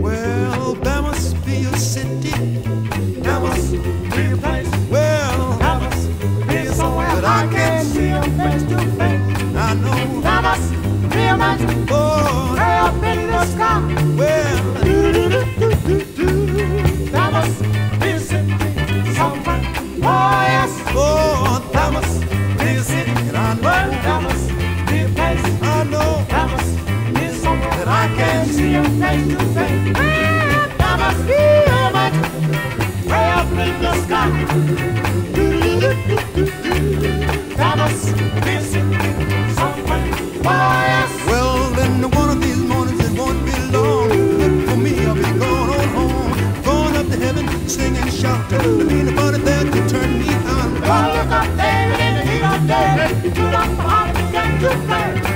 Well, there must be a city. There must be a place. Well, there must be somewhere that I can see him face to face. I know. There must be a mountain. Oh, way up in the sky. Well, there must be a city somewhere. Oh, can see him face to face. There must be a mountain way up in the sky. There a city somewhere. Oh yes. Well, then one of these mornings it won't be long. For me, I'll be going on home, going up to heaven. There ain't nobody there to turn me on. Oh, look up, David, in the heat of day. You don't know how to begin to play.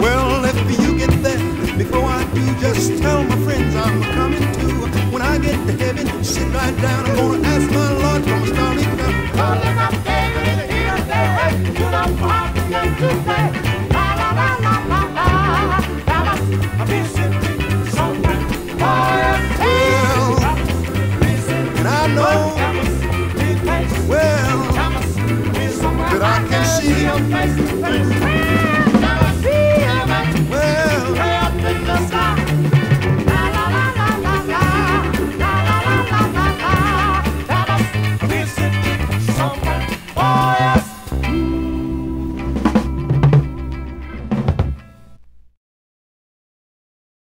Well, if you get there before I do, just tell my friends I'm coming too. When I get to heaven, sit right down. I'm gonna ask my Lord. Oh, look up, your face.